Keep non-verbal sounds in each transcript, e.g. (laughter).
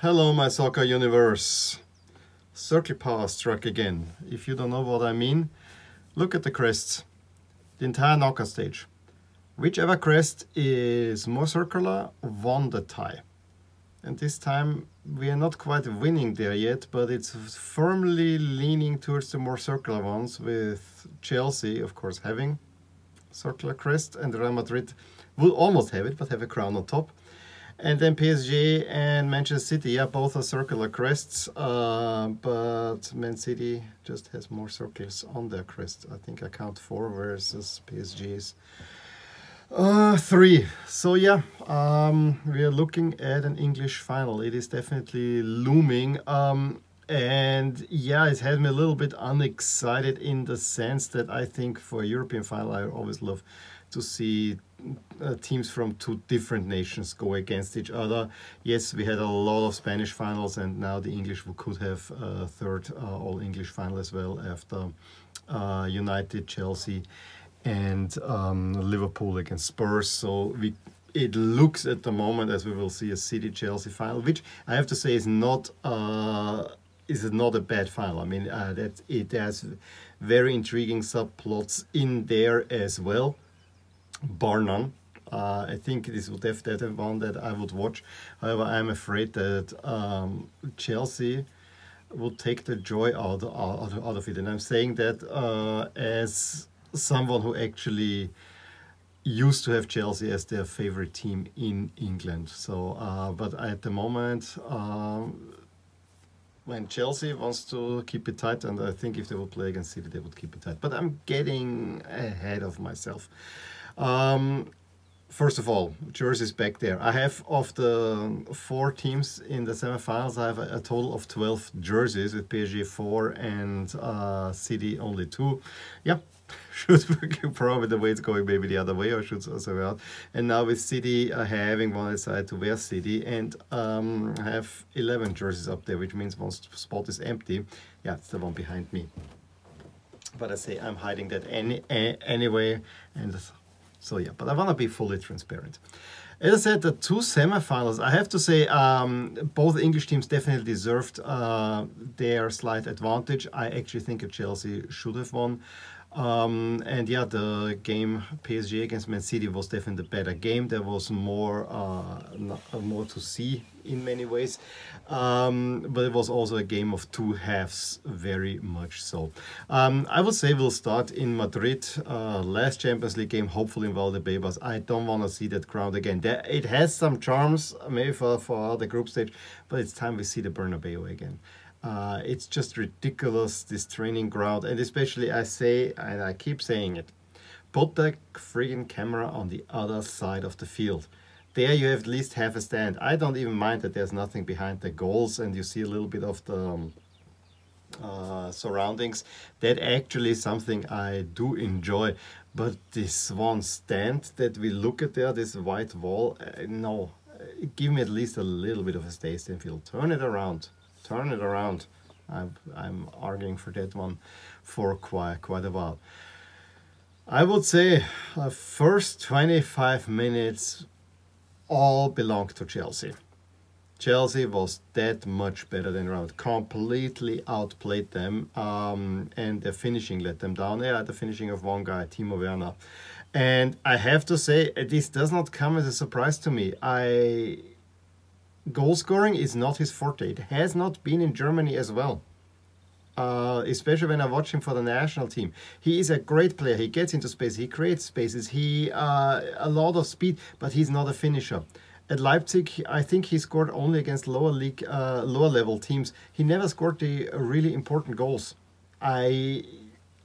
Hello, my soccer universe. Circle power struck again. If you don't know what I mean, look at the crests. The entire knockout stage. Whichever crest is more circular won the tie. And this time we are not quite winning there yet, but it's firmly leaning towards the more circular ones with Chelsea, of course, having circular crest and Real Madrid will almost have it, but have a crown on top. And then PSG and Manchester City, yeah, both are circular crests, uh, but Man City just has more circles on their crest. I think I count four versus PSG's uh, three. So yeah, um, we are looking at an English final. It is definitely looming. Um, and yeah, it had me a little bit unexcited in the sense that I think for a European final, I always love to see uh, teams from two different nations go against each other. Yes, we had a lot of Spanish finals, and now the English could have a third uh, all English final as well after uh, United, Chelsea, and um, Liverpool against Spurs. So we. It looks at the moment as we will see a City Chelsea final, which I have to say is not uh, is not a bad final. I mean uh, that it has very intriguing subplots in there as well bar none. Uh, I think this would have definitely one that I would watch. However, I'm afraid that um, Chelsea will take the joy out, out, out of it. And I'm saying that uh, as someone who actually used to have Chelsea as their favorite team in England. So, uh, but at the moment, um, when Chelsea wants to keep it tight, and I think if they would play against City, they would keep it tight. But I'm getting ahead of myself. Um, first of all, jerseys back there. I have of the four teams in the semifinals, I have a, a total of 12 jerseys with PSG 4 and uh, City only 2. Yeah, (laughs) should (laughs) probably the way it's going maybe the other way or should also out. And now with City uh, having one side to wear City and um, have 11 jerseys up there, which means one spot is empty. Yeah, it's the one behind me. But I say I'm hiding that any, anyway and so yeah, but I want to be fully transparent. As I said, the two semifinals, I have to say, um, both English teams definitely deserved uh, their slight advantage. I actually think Chelsea should have won. Um, and yeah, the game PSG against Man City was definitely the better game. There was more, uh, more to see in many ways, um, but it was also a game of two halves, very much so. Um, I would say we'll start in Madrid, uh, last Champions League game, hopefully in Valdebebas. I don't want to see that crowd again. It has some charms, maybe for, for the group stage, but it's time we see the Bernabeu again. Uh, it's just ridiculous, this training ground. And especially I say, and I keep saying it, put the friggin' camera on the other side of the field. There you have at least have a stand. I don't even mind that there's nothing behind the goals and you see a little bit of the um, uh, surroundings. That actually is something I do enjoy. But this one stand that we look at there, this white wall, uh, no, give me at least a little bit of a stay and feel. Turn it around turn it around. I'm, I'm arguing for that one for quite, quite a while. I would say the first 25 minutes all belonged to Chelsea. Chelsea was that much better than Round. Completely outplayed them, um, and the finishing let them down. Yeah, the finishing of one guy, Timo Werner. And I have to say, this does not come as a surprise to me. I goal scoring is not his forte. It has not been in Germany as well. Uh, especially when I watch him for the national team. He is a great player. He gets into space. He creates spaces. He uh, a lot of speed, but he's not a finisher. At Leipzig, I think he scored only against lower league, uh, lower level teams. He never scored the really important goals. I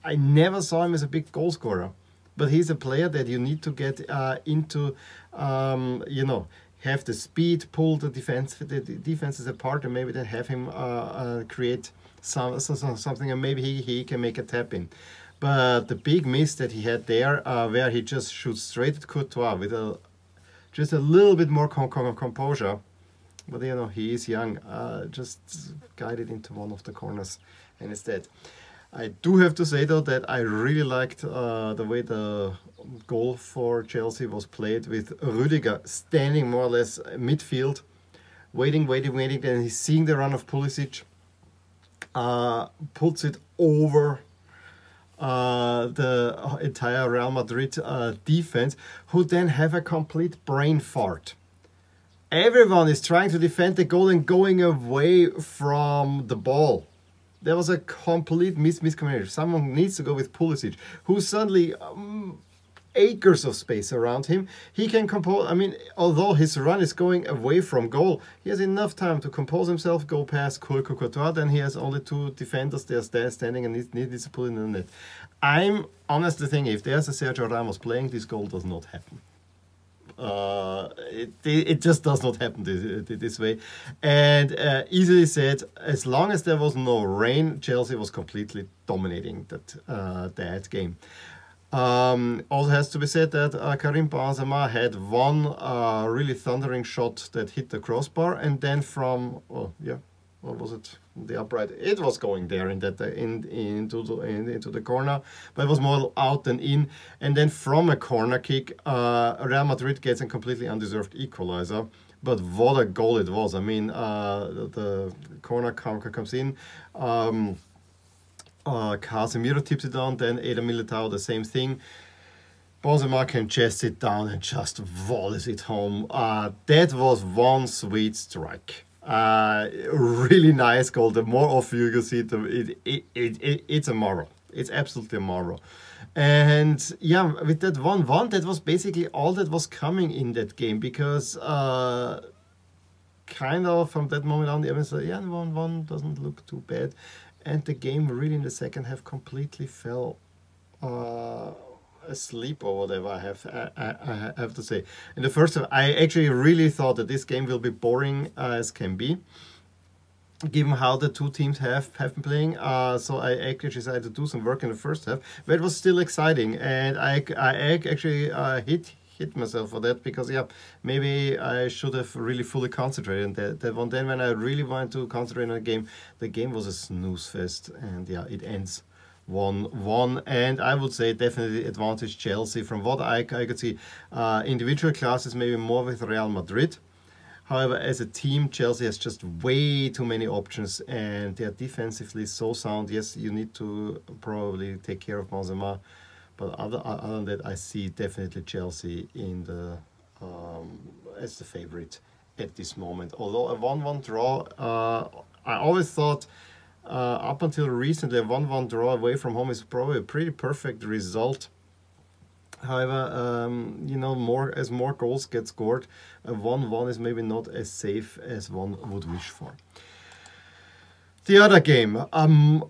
I never saw him as a big goal scorer, but he's a player that you need to get uh, into. Um, you know, have the speed, pull the defense the defenses apart, and maybe then have him uh, uh, create some, some, something, and maybe he, he can make a tap in. But the big miss that he had there, uh, where he just shoots straight at Courtois with a just a little bit more com com composure. But you know he is young. Uh, just guided into one of the corners, and it's dead. I do have to say though that I really liked uh, the way the goal for Chelsea was played with Rudiger standing more or less midfield waiting, waiting, waiting. Then he's seeing the run of Pulisic, uh, puts it over uh, the entire Real Madrid uh, defense, who then have a complete brain fart. Everyone is trying to defend the goal and going away from the ball. There was a complete mis miscommunication. Someone needs to go with Pulisic, who suddenly um, acres of space around him. He can compose, I mean, although his run is going away from goal, he has enough time to compose himself, go past Courtois, Courtois, then he has only two defenders there standing and needs to put in the net. I'm honestly thinking if there's a Sergio Ramos playing, this goal does not happen. Uh, it, it just does not happen this, this way. And uh, easily said, as long as there was no rain, Chelsea was completely dominating that, uh, that game. Um, also has to be said that uh, Karim Benzema had one uh, really thundering shot that hit the crossbar, and then from oh yeah, what was it? The upright. It was going there in that in into the in, into the corner, but it was more out than in. And then from a corner kick, uh, Real Madrid gets a completely undeserved equalizer. But what a goal it was! I mean, uh, the, corner comes in. Um, uh, Casemiro tips it on, then Eder Militao the same thing. Benzema can chest it down and just volleys it home. Uh, that was one sweet strike. Uh, (laughs) really nice goal. The more of you you see it, it, it, it, it, it's a marvel. It's absolutely a marvel. And yeah, with that 1 1, that was basically all that was coming in that game because uh, kind of from that moment on, the everyone said, yeah, 1 1 doesn't look too bad and the game really in the second half completely fell uh, asleep or whatever I have I, I, have to say. In the first half, I actually really thought that this game will be boring uh, as can be, given how the two teams have, have been playing. Uh, so I actually decided to do some work in the first half, but it was still exciting, and I, I actually uh, hit hit myself for that because yeah maybe I should have really fully concentrated on that, that one then when I really wanted to concentrate on the game the game was a snooze fest and yeah it ends 1-1 and I would say definitely advantage Chelsea from what I, I could see uh, individual classes maybe more with Real Madrid However, as a team, Chelsea has just way too many options and they are defensively so sound. Yes, you need to probably take care of Benzema but other, other than that, I see definitely Chelsea in the um, as the favorite at this moment. Although a 1-1 draw, uh, I always thought uh, up until recently a 1-1 draw away from home is probably a pretty perfect result. However, um, you know, more as more goals get scored, a 1-1 is maybe not as safe as one would wish for. The other game, um,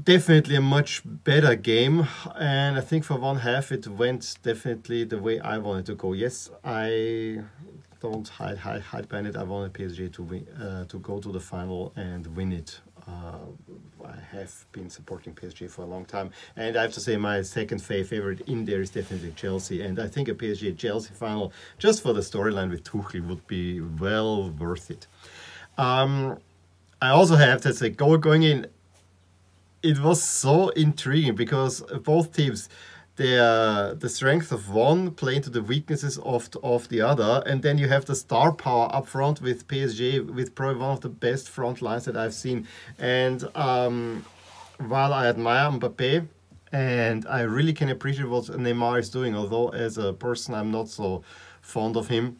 definitely a much better game and I think for one half it went definitely the way I wanted to go. Yes, I don't hide hide, hide behind it. I wanted PSG to win, uh, to go to the final and win it. Uh, I have been supporting PSG for a long time, and I have to say my second favorite in there is definitely Chelsea. And I think a PSG Chelsea final, just for the storyline with Tuchel, would be well worth it. Um, I also have to say, go going in it was so intriguing because both teams the the strength of one play to the weaknesses of of the other, and then you have the star power up front with PSG, with probably one of the best front lines that I've seen. And um, while I admire Mbappe, and I really can appreciate what Neymar is doing, although as a person I'm not so fond of him.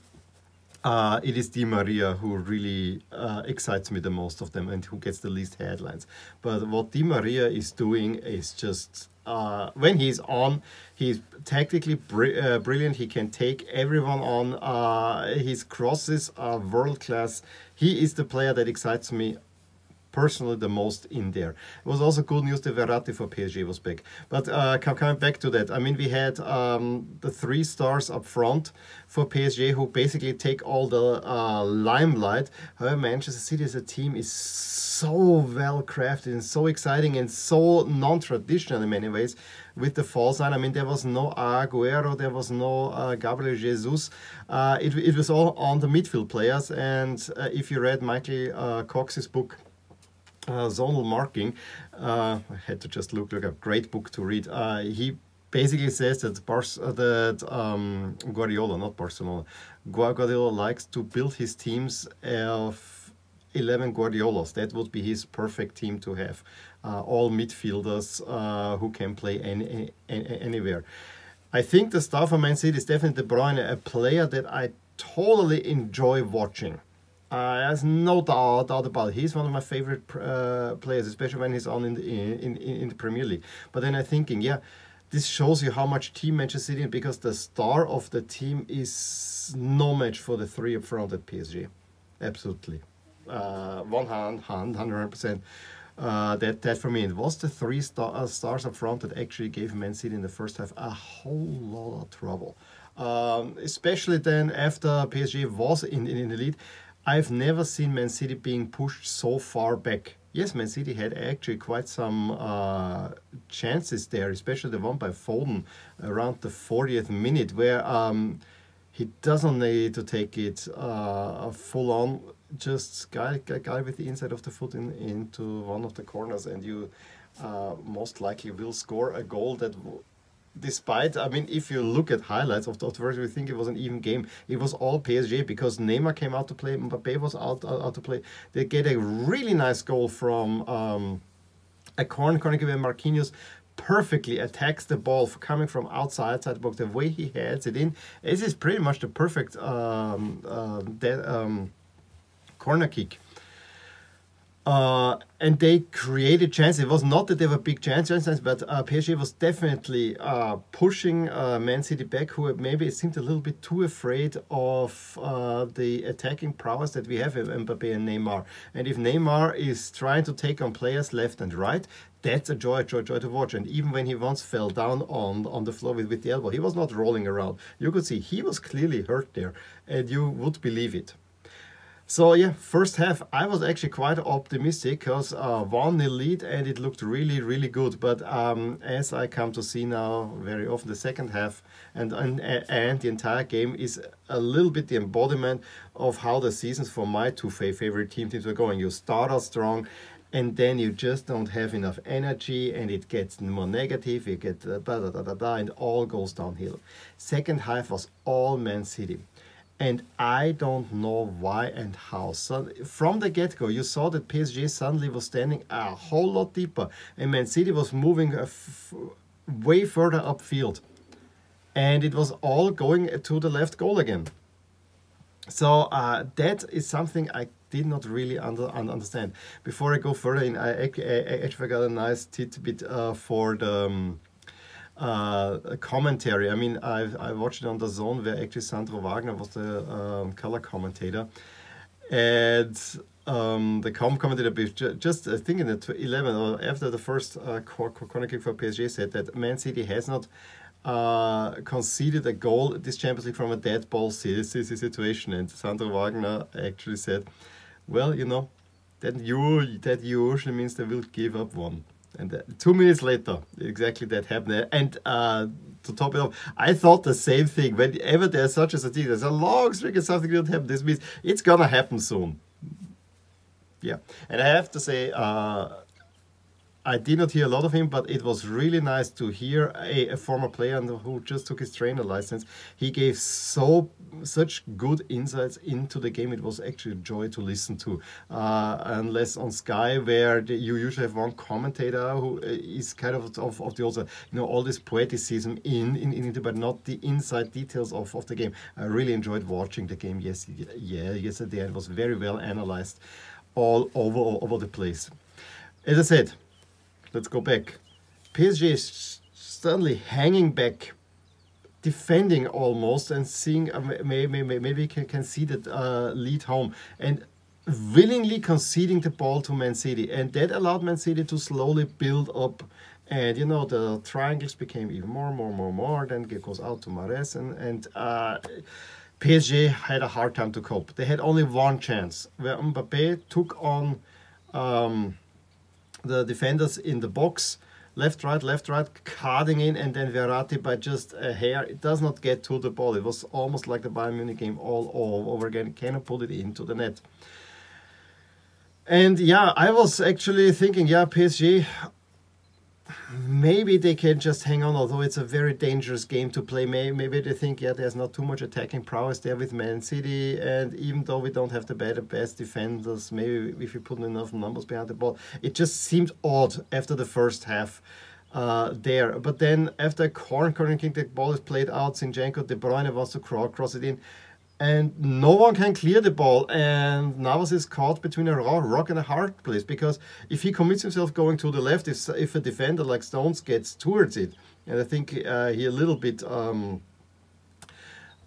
Uh, it is Di Maria who really uh, excites me the most of them and who gets the least headlines. But what Di Maria is doing is just uh, when he's on, he's tactically br uh, brilliant. He can take everyone on. Uh, his crosses are world class. He is the player that excites me personally the most in there. It was also good news that Verratti for PSG was back. But uh, coming back to that, I mean, we had um, the three stars up front for PSG who basically take all the uh, limelight. However, Manchester City as a team is so well crafted and so exciting and so non-traditional in many ways with the false nine. I mean, there was no Aguero, there was no uh, Gabriel Jesus. Uh, it, it was all on the midfield players. And uh, if you read Michael uh, Cox's book, uh, zonal marking. Uh, I had to just look, look a great book to read. Uh, he basically says that, Bar- uh, that um, Guardiola, not Barcelona, Guardiola likes to build his teams of 11 Guardiolas. That would be his perfect team to have. Uh, all midfielders uh, who can play any, any, anywhere. I think the star for Man City is definitely De Bruyne, a player that I totally enjoy watching. Uh, there's no doubt, doubt about it. He's one of my favorite uh, players, especially when he's on in the, in, in, in the Premier League. But then I'm thinking, yeah, this shows you how much team Manchester City because the star of the team is no match for the three up front at PSG. Absolutely. Uh, one hand, hand, 100%. Uh, that that for me it was the three star, uh, stars up front that actually gave Man City in the first half a whole lot of trouble. Um, especially then after PSG was in, in, in the lead, I've never seen Man City being pushed so far back. Yes, Man City had actually quite some uh, chances there, especially the one by Foden around the 40th minute, where um, he doesn't need to take it uh, full on just guy, guy, guy with the inside of the foot in, into one of the corners, and you uh, most likely will score a goal that, despite, I mean, if you look at highlights of the, first, we think it was an even game. It was all PSG because Neymar came out to play, Mbappe was out, out, out to play. They get a really nice goal from um, a corner, corner given Marquinhos perfectly attacks the ball coming from outside side box. The way he heads it in, this is pretty much the perfect um, uh, um, corner kick. Uh, and they created chances. It was not that they were big chances, but uh, PSG was definitely uh, pushing uh, Man City back, who maybe seemed a little bit too afraid of uh, the attacking prowess that we have with Mbappe and Neymar. And if Neymar is trying to take on players left and right, that's a joy, joy, joy to watch. And even when he once fell down on, on the floor with, with the elbow, he was not rolling around. You could see he was clearly hurt there, and you would believe it. So yeah, first half I was actually quite optimistic because uh, nil lead and it looked really really good. But um, as I come to see now very often, the second half and, and and the entire game is a little bit the embodiment of how the seasons for my two favorite team teams were going. You start out strong. And then you just don't have enough energy, and it gets more negative. You get da da da da da, and all goes downhill. Second half was all Man City and I don't know why and how. So from the get-go, you saw that PSG suddenly was standing a whole lot deeper, and Man City was moving way further upfield, and it was all going to the left goal again. So uh, that is something I did not really under, understand. Before I go further in, I, I, I actually got a nice tidbit uh, for the. Um, uh, commentary. I mean, I I watched it on DAZN where actually Sandro Wagner was the um, color commentator, and um, the com commentator just I think in the 11 or after the first uh, corner kick for PSG said that Man City has not uh, conceded a goal this Champions League from a dead ball situation, and Sandro Wagner actually said, "Well, you know, that you that usually means they will give up one." And uh, two minutes later, exactly that happened. And uh, to top it off, I thought the same thing. Whenever there's such a thing, there's a long string and something will happen. This means it's gonna happen soon. Yeah, and I have to say, uh, I did not hear a lot of him, but it was really nice to hear a, a, former player who just took his trainer license. He gave so such good insights into the game. It was actually a joy to listen to. Uh, unless on Sky, where the, you usually have one commentator who uh, kind of of, of the also you know all this poeticism in in, in it, but not the inside details of, of the game. I really enjoyed watching the game. Yes, yeah, yesterday it was very well analyzed, all over all over the place. As I said let's go back. PSG is suddenly hanging back, defending almost, and seeing uh, maybe maybe can can see that uh, lead home and willingly conceding the ball to Man City, and that allowed Man City to slowly build up. And you know the triangles became even more, more, more, more. Then it goes out to Mahrez, and and uh, PSG had a hard time to cope. They had only one chance where Mbappe took on. Um, the defenders in the box, left, right, left, right, carding in, and then Verratti by just a hair. It does not get to the ball. It was almost like the Bayern Munich game all, all over again. Cannot put it into the net. And yeah, I was actually thinking, yeah, PSG, maybe they can just hang on, although it's a very dangerous game to play. Maybe they think, yeah, there's not too much attacking prowess there with Man City, and even though we don't have the better, best defenders, maybe if you put enough numbers behind the ball, it just seemed odd after the first half. Uh, there, but then after a corner, corner kick, the ball is played out. Zinchenko, De Bruyne wants to cross it in and no one can clear the ball and Navas is caught between a rock and a hard place because if he commits himself going to the left if, if a defender like Stones gets towards it and I think uh, he a little bit um,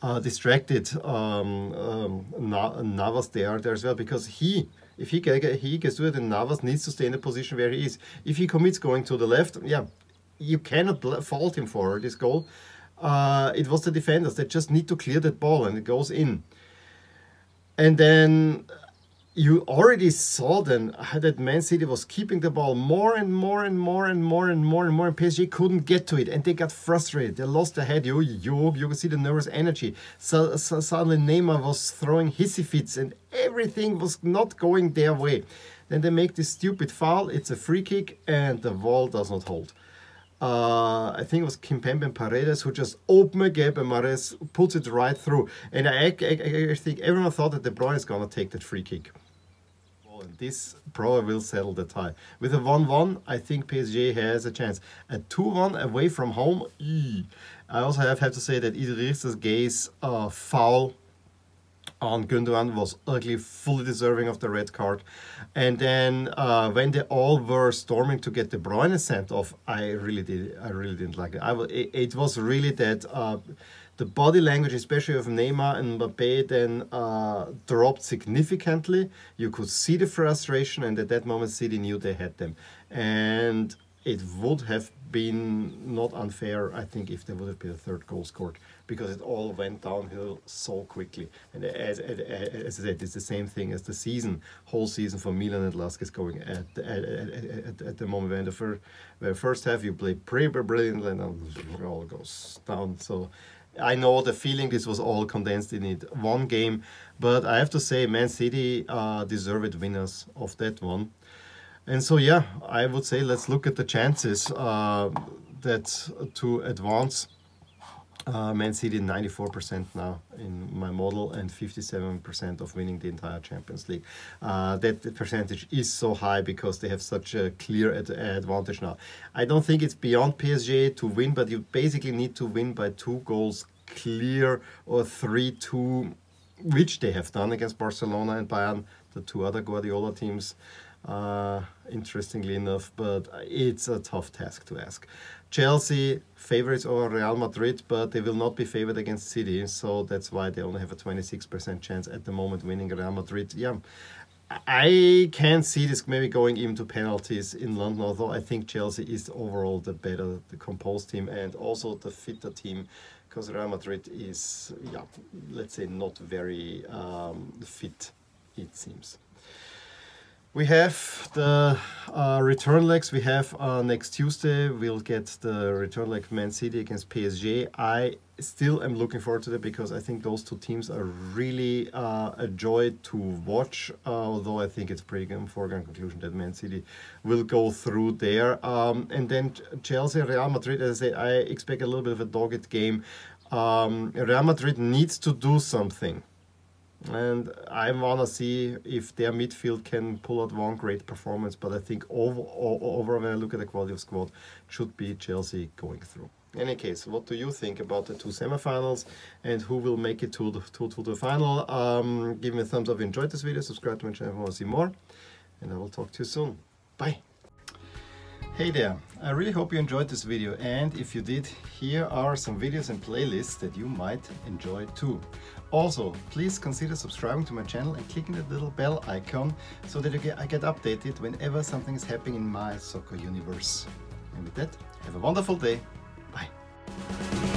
uh, distracted um, um, Navas there, there as well because he if he, he gets to it and Navas needs to stay in the position where he is. If he commits going to the left yeah you cannot fault him for this goal uh, it was the defenders that just need to clear that ball and it goes in. And then you already saw then that Man City was keeping the ball more and more and more and more and more and more, and PSG couldn't get to it, and they got frustrated. They lost their head. You, you, you could see the nervous energy. So, so suddenly Neymar was throwing hissy fits, and everything was not going their way. Then they make this stupid foul. It's a free kick, and the wall does not hold uh, I think it was Kimpembe and Paredes who just open a gap and Mahrez puts it right through. And I, I, I think everyone thought that De Bruyne is going to take that free kick. This probably will settle the tie. With a 1-1, I think PSG has a chance. A 2-1 away from home, I also have, have to say that Idrissa Gueye's uh, foul on Gundogan was ugly, fully deserving of the red card. And then uh, when they all were storming to get De Bruyne sent off, I really did. I really didn't like it. I it, it was really that uh, the body language, especially of Neymar and Mbappe, then uh, dropped significantly. You could see the frustration, and at that moment, City knew they had them. And it would have been not unfair, I think, if there would have been a third goal scored because it all went downhill so quickly. And as, as, as I said, it's the same thing as the season, whole season for Milan and Lask is going at the, at, at, at, the moment when the first, the first half you play pretty brilliantly and then it all goes down. So I know the feeling this was all condensed in it one game, but I have to say Man City uh, deserved winners of that one. And so, yeah, I would say let's look at the chances uh, that to advance. Uh, Man City 94% now in my model and 57% of winning the entire Champions League. Uh, that percentage is so high because they have such a clear ad advantage now. I don't think it's beyond PSG to win, but you basically need to win by two goals clear or 3-2, which they have done against Barcelona and Bayern, the two other Guardiola teams uh, interestingly enough, but it's a tough task to ask. Chelsea favorites over Real Madrid, but they will not be favored against City, so that's why they only have a 26% chance at the moment winning Real Madrid. Yeah, I can see this maybe going even to penalties in London, although I think Chelsea is overall the better, the composed team and also the fitter team because Real Madrid is, yeah, let's say not very um, fit, it seems. We have the uh, return legs we have uh, next Tuesday. We'll get the return leg Man City against PSG. I still am looking forward to that because I think those two teams are really uh, a joy to watch. Uh, although I think it's pretty foregone conclusion that Man City will go through there. Um, and then Chelsea, Real Madrid, as I say, I expect a little bit of a dogged game. Um, Real Madrid needs to do something and I want to see if their midfield can pull out one great performance. But I think over, over when I look at the quality of squad, should be Chelsea going through. In any case, what do you think about the two semifinals and who will make it to the, to, to the final? Um, give me a thumbs up if you enjoyed this video, subscribe to my channel if you want to see more, and I will talk to you soon. Bye! Hey there, I really hope you enjoyed this video and if you did, here are some videos and playlists that you might enjoy too. Also, please consider subscribing to my channel and clicking the little bell icon so that get, I get updated whenever something is happening in my soccer universe. And with that, have a wonderful day. Bye.